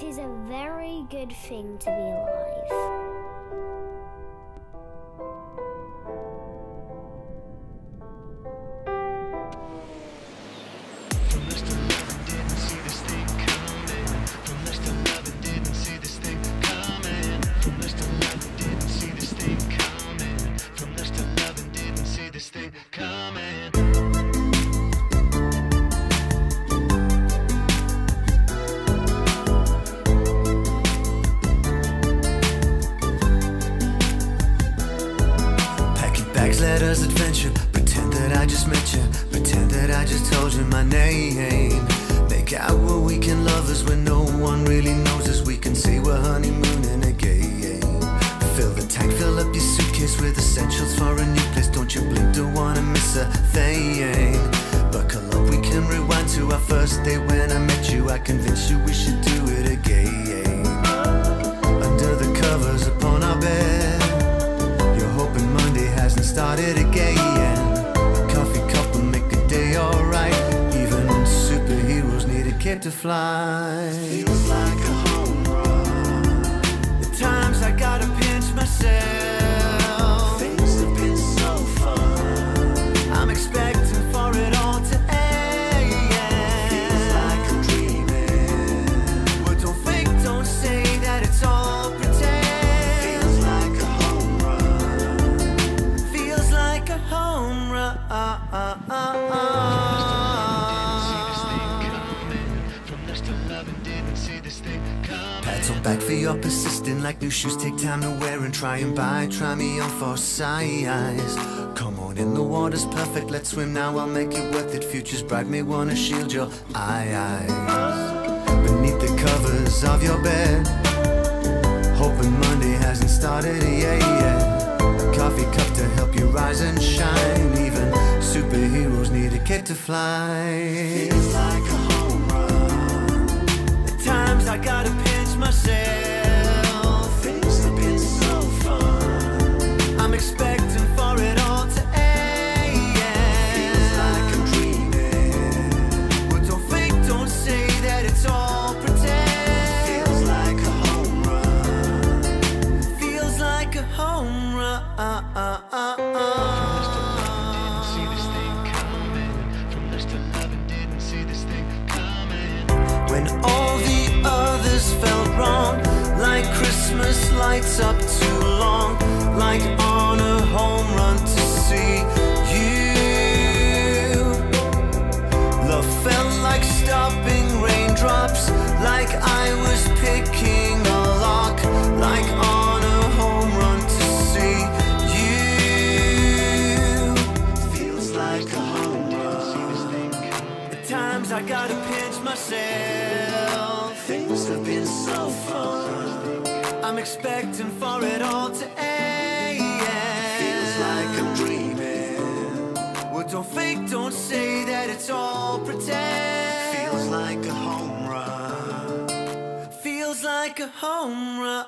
It is a very good thing to be alive. Letters, adventure. Pretend that I just met you. Pretend that I just told you my name. Make out what we can weekend lovers when no one really knows us. We can say we're honeymooning again. Fill the tank, fill up your suitcase with essentials for a new place. Don't you blink, don't wanna miss a thing. Buckle up, we can rewind to our first day when I met you. I convinced you we should do it again. Under the covers started again. A coffee cup will make a day alright. Even superheroes need a kit to fly. Back for your persisting like new shoes take time to wear and try and buy. Try me on for size. Come on in, the water's perfect. Let's swim now. I'll make it worth it. Future's bright, may wanna shield your eyes beneath the covers of your bed. Hoping Monday hasn't started yet. A coffee cup to help you rise and shine. Even superheroes need a kit to fly. When all the others felt wrong Like Christmas lights up too long Like gotta pinch myself. Things have been so fun. I'm expecting for it all to end. Feels like I'm dreaming. Well don't fake, don't say that it's all pretend. Feels like a home run. Feels like a home run